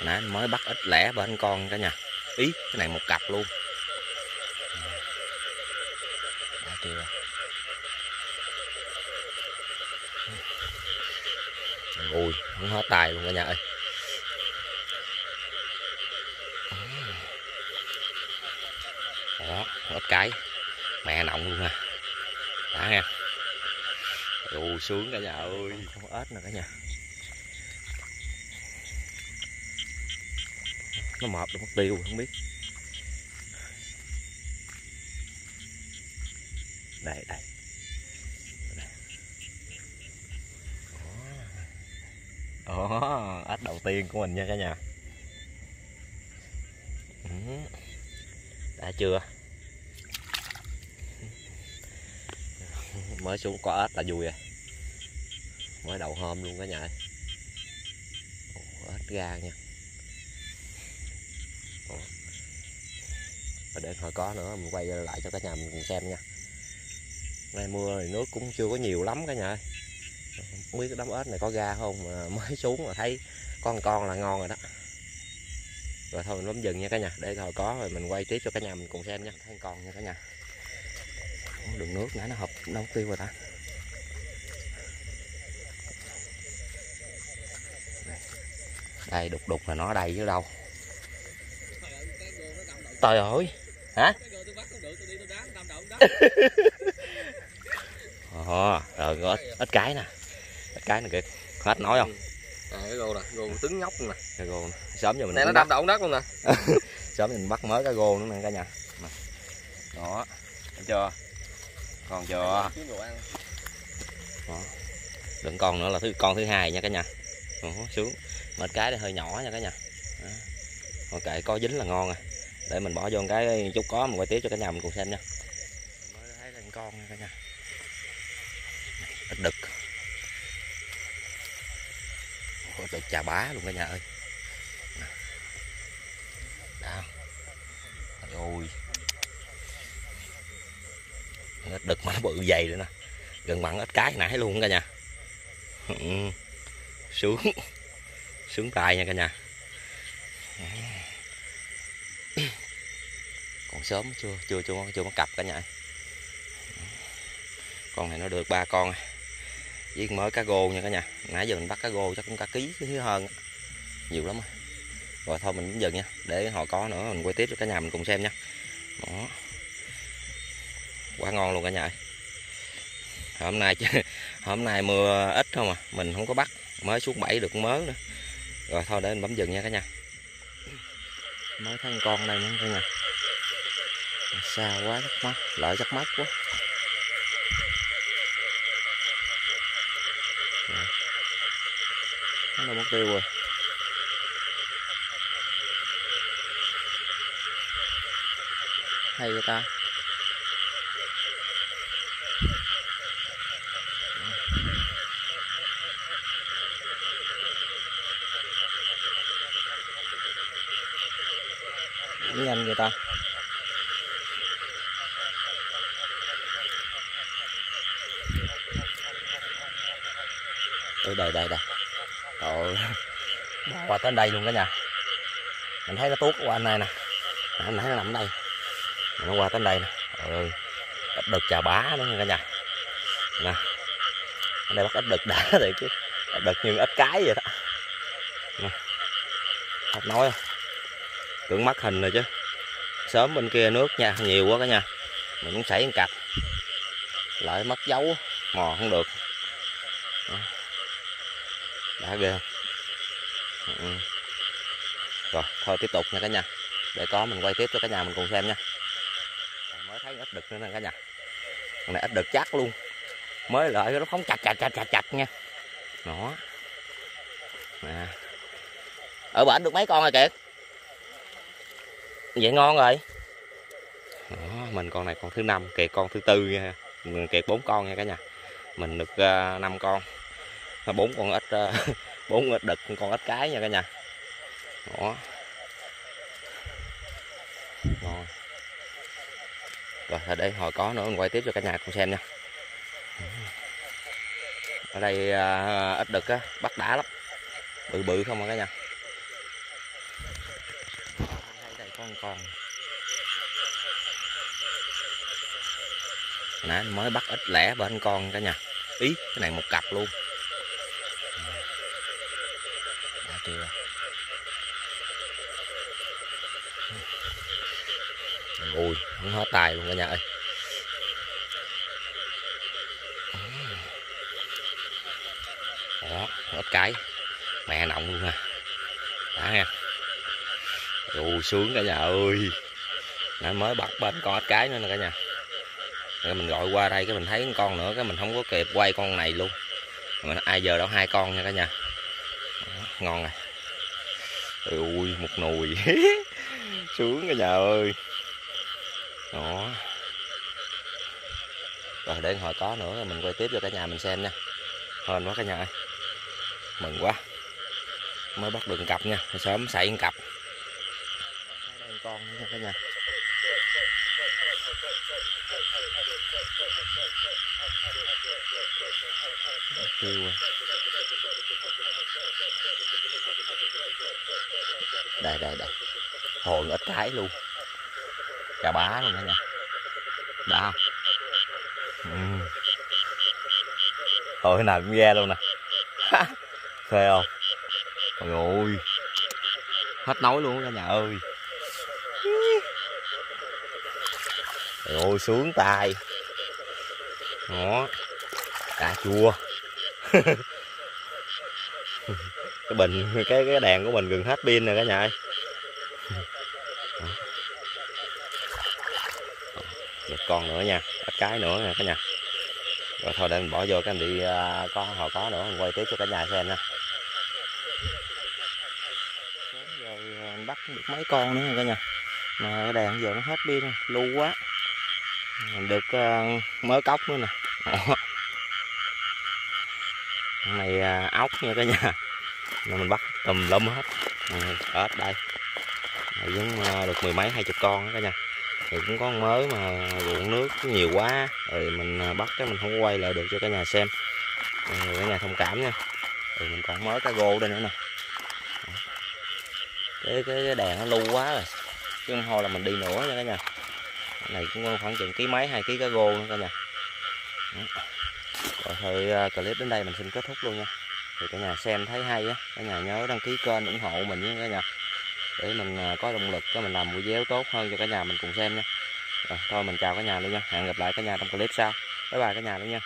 nãy mới bắt ít lẻ bên con cả nhà. Ý cái này một cặp luôn. Đã chưa ui không hết tài luôn cả nhà ơi. Đó ít cái. Mẹ nọng luôn à, đã nha ui xuống cả nhà ơi. Không ếch nè cả nhà. Nó mập nó mất tiêu không biết. Đây đây. Đó ếch đầu tiên của mình nha cả nhà. Ừ. Đã chưa? Mới xuống có ếch là vui rồi mới đầu hôm luôn cả nhà ơi. Ếch ra nha. Và để hồi có nữa, mình quay lại cho cả nhà mình cùng xem nha. Nay mưa thì nước cũng chưa có nhiều lắm cả nhà ơi. Không biết cái đám ếch này có ra không, mà mới xuống mà thấy con con là ngon rồi đó. Rồi thôi mình bấm dừng nha cả nhà, để hồi có rồi mình quay tiếp cho cả nhà mình cùng xem nha. Thấy con nha cả nhà. Đường nước nãy nó hợp đâu tiêu rồi ta. Đây, đục đục là nó đây chứ đâu. Trời ơi hả? Ồ, rồi có ít, ít cái nè. Ít cái nè kìa. Hết nói không? À, cái gô nè gô tướng nhóc nè. Cái gô nè. sớm giờ mình này nó đâm động đất luôn nè. Sớm mình bắt mới cái gô nữa nè cả nhà. Đó. Thấy chưa? Còn chưa? Ăn đừng con nữa là thứ con thứ hai nha cả nhà. Ủa, xuống. Một cái này hơi nhỏ nha cả nhà. Đó. ok có dính là ngon à để mình bỏ vô một cái chút có mình quay tiếp cho cả nhà mình cùng xem nha. Mới thấy lên con nha cả nhà. Ít đực. Ôi, đực chà bá luôn cả nhà ơi. Đó ôi ít đực mà nó bự dày nữa nè. Gần bằng ít cái nãy luôn cả nhà. Ừ. Sướng. Sướng tay nha cả nhà còn sớm, chưa chưa chưa chưa có cặp cả nhà. Con này nó được ba con à. với mới cá gô nha cả nhà. Nãy giờ mình bắt cá gô chắc cũng cả ký thứ hơn nhiều lắm rồi thôi mình cũng dừng nha. Để họ có nữa mình quay tiếp cho cả nhà mình cùng xem nha. Đó. Quá ngon luôn cả nhà ơi. Hôm nay chứ, hôm nay mưa ít không à. Mình không có bắt. Mới xuống bảy được mớ nữa. Rồi thôi để mình bấm dừng nha cả nhà. Mới thấy con đây nữa cả nhà xa quá chắc mắt lợi chắc mắt quá. Nó là mất tiêu rồi. Hay vậy ta Cũng nhanh vậy ta đây đây đây đây Trời ơi. qua tới đây luôn cả nhà mình thấy nó tuốt qua anh này nè. Anh thấy nó nằm đây. Nó qua tới đây nè. Trời ơi. Ít đực chà bá nữa nha cả nhà. Nè. Ở đây bắt ít đực đã thì chứ. Ít đực như ít cái vậy đó. Nè. Thật nói. Không tưởng hình rồi chứ. Sớm bên kia nước nha, nhiều quá cả nhà. Mình cũng xảy một cặp. Lại mất dấu. Mò không được đã ghê không? Ừ. rồi thôi tiếp tục nha cả nhà. Để có mình quay tiếp cho cả nhà mình cùng xem nha. Rồi, mới thấy ít đực nữa nè cả nhà. Con này ít đực chắc luôn. Mới lại nó phóng chặt chặt chặt chặt chặt nha. Nó nè. Ở bển được mấy con rồi kiệt vậy ngon rồi. Đó, mình con này con thứ năm kiệt con thứ tư nha. Kiệt bốn con nha cả nhà. Mình được à, uh, 5 con bốn con ít ờ, bốn ếch ít đực con ít cái nha cả nhà. Đó. Ngon rồi để hồi có nữa mình quay tiếp cho cả nhà cùng xem nha. Ở đây uh, ít đực á bắt đã lắm. Bự bự không à cả nhà. Đây con con. Nãy mới bắt ít lẻ bên con cả nhà. Ý cái này một cặp luôn. Kìa. Ui không hết tài luôn cả nhà ơi. Đó hết cái. Mẹ nọng luôn à, đã nghe. Ui sướng cả nhà ơi. Nãy mới bắt bên con hết cái nữa nè cả nhà. Rồi mình gọi qua đây cái mình thấy con nữa cái mình không có kịp quay con này luôn. Mình ai giờ đâu hai con nha cả nhà. Đó, ngon này ui, một nồi. Sướng cả nhà ơi. Đó. Rồi, để hồi có nữa, mình quay tiếp cho cả nhà mình xem nha. Hên quá cả nhà ơi. Mừng quá. Mới bắt được cặp nha. Sớm xảy cặp. Đây con nha cả nhà kêu đây đây. Đây hồn ít cái luôn. Cà bá luôn đó nha. Đã không? Ừ. hồi nào cũng ra luôn nè. Phê không? Trời ơi. Hết nói luôn cả nhà ơi. Trời ơi, sướng tay. Đó. Cà chua. Cái bình cái cái đèn của mình gần hết pin rồi cả nhà ơi. Được con nữa nha Ít cái nữa nè cả nhà. Rồi thôi để mình bỏ vô cái mình đi uh, có hồi có nữa mình quay tiếp cho cả nhà xem nha. Giờ à, mình bắt được mấy con nữa cả nhà. Mà cái đèn giờ nó hết pin rồi, lu quá. Mình được à, uh, mớ cốc nữa nè. Con này à, ốc nha cả nhà. Nên mình bắt tùm lum hết. À, ếch đây. Này giống à, được mười mấy hai chục con đó cả nhà. Thì cũng có con mới mà ruộng nước nhiều quá rồi mình à, bắt cái mình không quay lại được cho cả nhà xem. Rồi cả nhà thông cảm nha. Rồi mình còn mới cá gô đây nữa nè. Cái cái, cái đèn nó lưu quá rồi. Chứ không thôi là mình đi nữa nha cả nhà. Này cũng khoảng chừng ký mấy hai ký cá gô nữa cả nhà rồi thôi à, clip đến đây mình xin kết thúc luôn nha. Thì cả nhà xem thấy hay á, cả nhà nhớ đăng ký kênh ủng hộ mình nha cả nhà. Để mình à, có động lực cho mình làm video tốt hơn cho cả nhà mình cùng xem nha. Rồi, thôi mình chào cả nhà luôn nha. Hẹn gặp lại cả nhà trong clip sau. Bye bye cả nhà luôn nha.